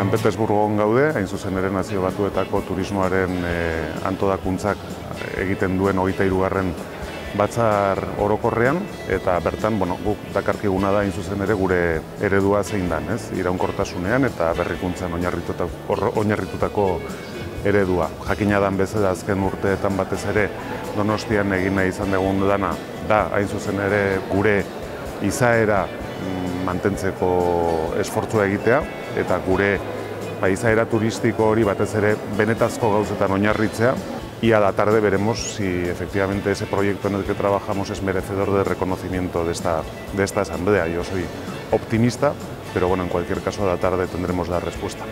San Petersburgon gaude, hain zuzen ere nazio batuetako turismoaren e, antodakuntzak egiten duen hogeita irugarren batzar orokorrean, eta bertan, bueno, guk dakarkiguna da hain zuzen ere gure eredua zein dan, ez? Iraunkortasunean eta berrikuntzan oinarritutako eredua. Jakina dan bezala azken urteetan batez ere Donostian egin nahi izan dugun dana da hain zuzen ere gure izaera mantentzeko esfortzua egitea eta gure izaera turistiko hori batez ere benetazko gauzetan oinarritzea. Y a la tarde veremos si efectivamente ese proyecto en el que trabajamos es merecedor de reconocimiento de esta, de esta asamblea. Yo soy optimista, pero bueno, en cualquier caso a la tarde tendremos la respuesta.